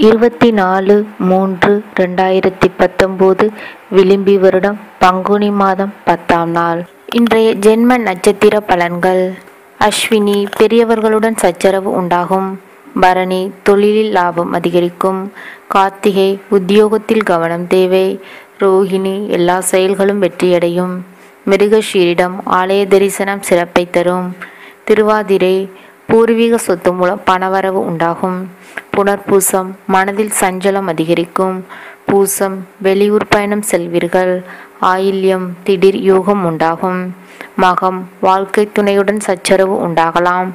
இருபத்தி நாலு மூன்று ரெண்டாயிரத்தி பத்தொம்போது விளிம்பி வருடம் பங்குனி மாதம் பத்தாம் நாள். இன்றைய ஜென்ம நட்சத்திர பலன்கள். அஸ்வினி பெரியவர்களுடன் சச்சரவு உண்டாகும். பரணி தொழிலில் லாபம் அதிகரிக்கும். கார்த்திகை உத்தியோகத்தில் கவனம் தேவை. ரோஹிணி எல்லா செயல்களும் வெற்றியடையும். மிருகஷீரிடம் ஆலய தரிசனம் சிறப்பை தரும். திருவாதிரை பூர்வீக சொத்து மூலம் பணவரவு உண்டாகும். புனர்பூசம் மனதில் சஞ்சலம் அதிகரிக்கும். பூசம் வெளியூர் பயணம் செல்வீர்கள். ஆயில்யம் திடீர் யோகம் உண்டாகும். மகம் வாழ்க்கை துணையுடன் சச்சரவு உண்டாகலாம்.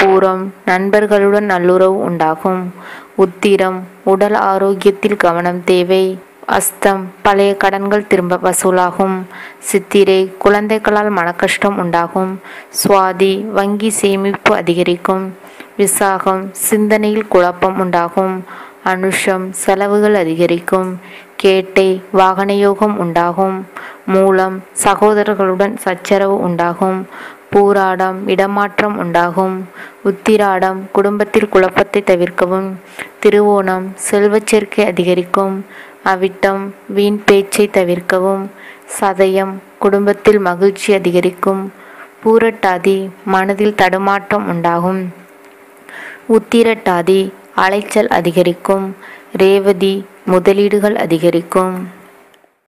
பூரம் நண்பர்களுடன் நல்லுறவு உண்டாகும். உத்திரம் உடல் ஆரோக்கியத்தில் கவனம் தேவை. அஸ்தம் பழைய கடன்கள் திரும்ப வசூலாகும். சித்திரை குழந்தைகளால் மனக்கஷ்டம் உண்டாகும். சுவாதி வங்கி சேமிப்பு அதிகரிக்கும். விசாகம் சிந்தனையில் குழப்பம் உண்டாகும். அனுஷம் செலவுகள் அதிகரிக்கும். கேட்டை வாகன யோகம் உண்டாகும். மூலம் சகோதரர்களுடன் சச்சரவு உண்டாகும். பூராடம் இடமாற்றம் உண்டாகும். உத்திராடம் குடும்பத்தில் குழப்பத்தை தவிர்க்கவும். திருவோணம் செல்வச்சேர்க்கை அதிகரிக்கும். அவிட்டம் வீண் பேச்சை தவிர்க்கவும் சதயம் குடும்பத்தில் மகிழ்ச்சி அதிகரிக்கும் பூரட்டாதி மனதில் தடுமாற்றம் உண்டாகும். உத்திரட்டாதி அலைச்சல் அதிகரிக்கும் ரேவதி முதலீடுகள் அதிகரிக்கும்.